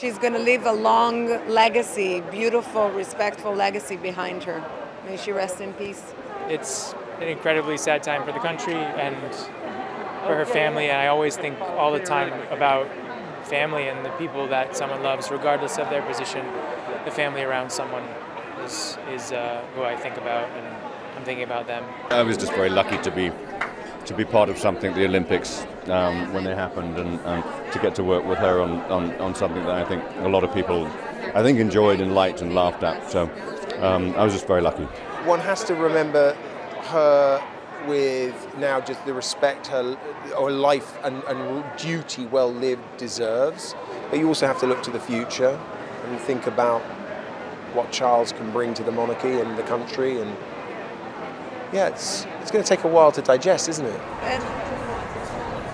She's going to leave a long legacy, beautiful, respectful legacy behind her. May she rest in peace. It's an incredibly sad time for the country and for her family, and I always think all the time about family and the people that someone loves, regardless of their position. The family around someone is, is uh, who I think about, and I'm thinking about them. I was just very lucky to be to be part of something, the Olympics, um, when they happened, and, and, to get to work with her on, on, on, something that I think a lot of people, I think, enjoyed and liked and laughed at. So um, I was just very lucky. One has to remember her with now just the respect her or life and, and duty well lived deserves. But you also have to look to the future and think about what Charles can bring to the monarchy and the country and yeah, it's, it's going to take a while to digest, isn't it? And